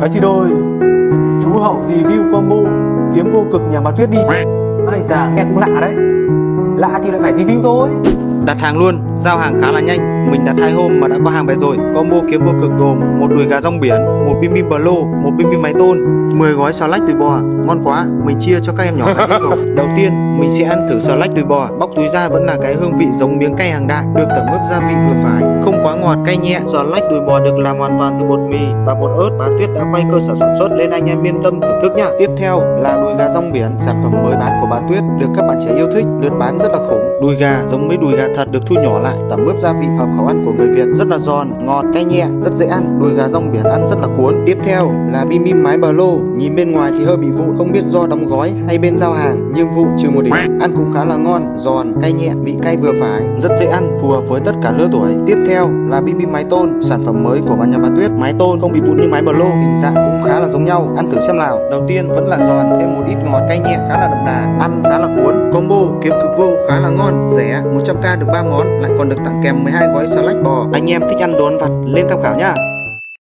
Cái chi đôi Chú Hậu review combo Kiếm vô cực nhà bà Tuyết đi. Ai già nghe cũng lạ đấy. Lạ thì lại phải review thôi. Đặt hàng luôn, giao hàng khá là nhanh. Mình đặt hai hôm mà đã có hàng về rồi. Combo kiếm vô cực gồm một đùi gà rong biển một bim bim bờ lô, một bim bim máy tôn 10 gói xào lách đùi bò. Ngon quá, mình chia cho các em nhỏ này hết rồi. Đầu tiên, mình sẽ ăn thử xào lách đùi bò. Bóc túi ra vẫn là cái hương vị giống miếng cay hàng đại Được tẩm ướp gia vị vừa phải. Không quá ngọt, cay nhẹ. Xào lách đùi bò được làm hoàn toàn từ bột mì và bột ớt. Bà Tuyết đã quay cơ sở sản xuất lên anh em yên tâm thưởng thức nhá. Tiếp theo là đùi gà rong biển Sản phẩm mới bán của bà Tuyết Được các bạn trẻ yêu thích, lượt bán rất là khủng. Đùi gà giống mấy đùi gà thật được thu nhỏ lại Tẩm ướp gia vị hợp khẩu ăn của người Việt Rất là giòn, ngọt, cay nhẹ, rất dễ ăn. Đùi gà rong biển ăn rất là cuốn. Tiếp theo là bim bim mái bờ lô. Nhìn bên ngoài thì hơi bị vụn Không biết do đóng gói hay bên giao hàng Nhưng vụn trừ một điểm. Ăn cũng khá là ngon, giòn, cay nhẹ, vị cay vừa phải Rất dễ ăn, phù hợp với tất cả lứa tuổi. Tiếp theo là bim bim mái tôn Sản phẩm mới của bà nhà bà Tuyết. Mái tôn không bị vụn như mái bờ lô Hình dạng cũng khá là giống nhau. Ăn thử xem nào. Đầu tiên vẫn là giòn Thêm một ít ngọt cay nhẹ khá là đậm đà. Ăn khá là cuốn Combo kiếm cực vô khá là ngon Rẻ 100k được 3 món Lại còn được tặng kèm 12 gói salad bò. Anh em thích ăn đồ ăn vặt, lên tham khảo nhá.